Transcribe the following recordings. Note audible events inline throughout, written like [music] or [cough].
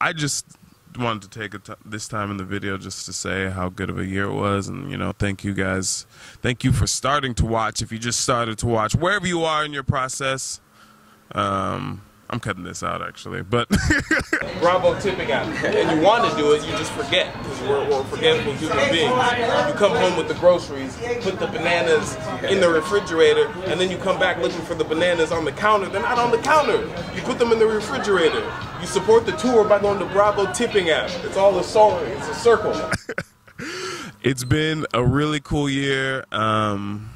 I just wanted to take this time in the video just to say how good of a year it was and you know thank you guys. Thank you for starting to watch if you just started to watch. Wherever you are in your process um, I'm cutting this out actually, but [laughs] Bravo tipping out, and you want to do it, you just forget because we're, we're forgetful human beings. You come home with the groceries, put the bananas in the refrigerator, and then you come back looking for the bananas on the counter. They're not on the counter. You put them in the refrigerator. You support the tour by going to Bravo tipping app. It's all a story. It's a circle. [laughs] it's been a really cool year. Um,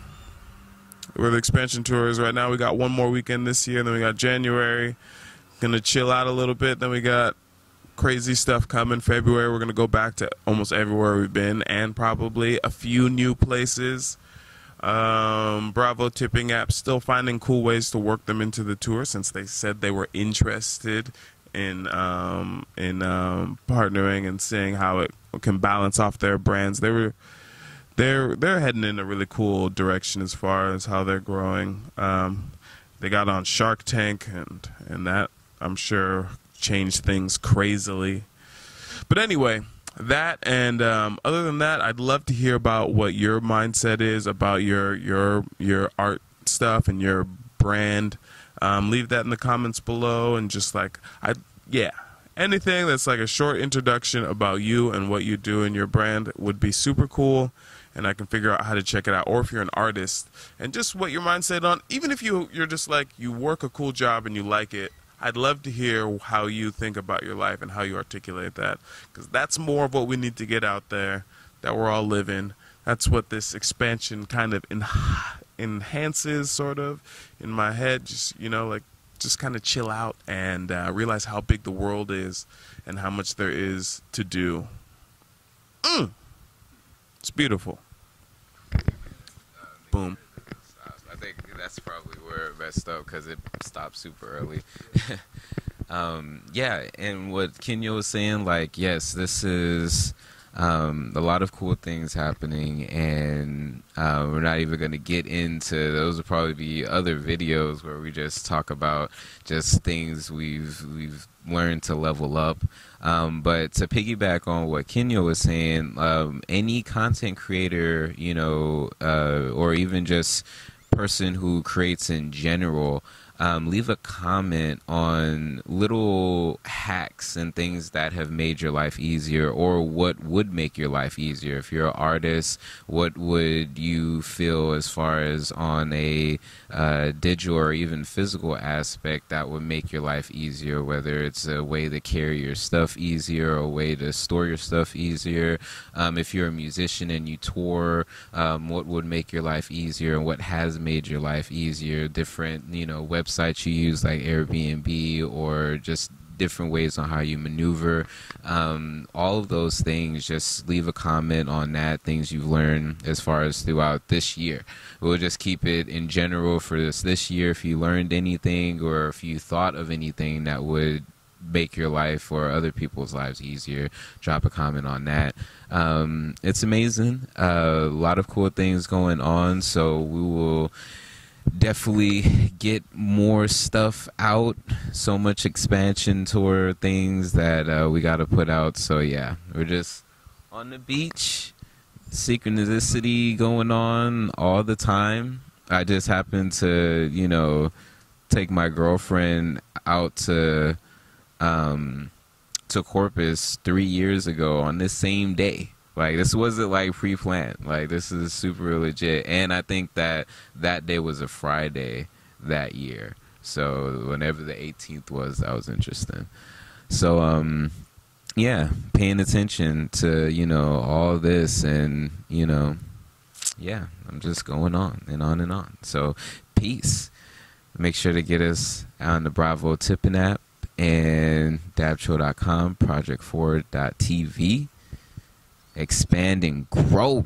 the expansion tours right now. We got one more weekend this year, then we got January. Gonna chill out a little bit. Then we got crazy stuff coming. February, we're gonna go back to almost everywhere we've been, and probably a few new places. Um, Bravo tipping app still finding cool ways to work them into the tour since they said they were interested in um, in um, partnering and seeing how it can balance off their brands. They were they're they're heading in a really cool direction as far as how they're growing. Um, they got on Shark Tank, and and that I'm sure changed things crazily. But anyway, that and um, other than that, I'd love to hear about what your mindset is about your your your art stuff and your brand. Um, leave that in the comments below, and just like I yeah, anything that's like a short introduction about you and what you do and your brand would be super cool and I can figure out how to check it out. Or if you're an artist and just what your mindset on, even if you you're just like you work a cool job and you like it, I'd love to hear how you think about your life and how you articulate that because that's more of what we need to get out there that we're all living. That's what this expansion kind of en- enhances, sort of, in my head. Just you know, like just kind of chill out and uh, realize how big the world is and how much there is to do. Mm. It's beautiful. Boom. I think that's probably where it messed up because it stopped super early. [laughs] um, yeah, and what Kinyo was saying, like, yes, this is um, a lot of cool things happening, and uh, we're not even going to get into those. Will probably be other videos where we just talk about just things we've we've learned to level up. Um, but to piggyback on what Kinyo was saying, um, any content creator, you know, uh, or even just person who creates in general, um, leave a comment on little hacks and things that have made your life easier or what would make your life easier. If you're an artist, what would you feel as far as on a uh, digital or even physical aspect that would make your life easier, whether it's a way to carry your stuff easier a way to store your stuff easier. Um, if you're a musician and you tour, um, what would make your life easier and what has made your life easier? Different, you know, websites you use, like Airbnb, or just different ways on how you maneuver. Um, all of those things, just leave a comment on that, things you've learned as far as throughout this year. We'll just keep it in general for this this year. If you learned anything or if you thought of anything that would make your life or other people's lives easier, drop a comment on that. Um, it's amazing. Uh, a lot of cool things going on. So we will definitely get more stuff out. So much expansion tour things that uh, we got to put out. So yeah, we're just on the beach, synchronicity going on all the time. I just happened to, you know, take my girlfriend out to um, to Corpus three years ago on this same day. Like this wasn't like pre-planned. Like this is super legit. And I think that that day was a Friday that year. So whenever the 18th was, that was interesting. So um yeah, paying attention to, you know, all this and, you know, yeah, I'm just going on and on and on. So peace. Make sure to get us on the Bravo Tipping app and DabTroll.com, projectforward.tv expand and grow.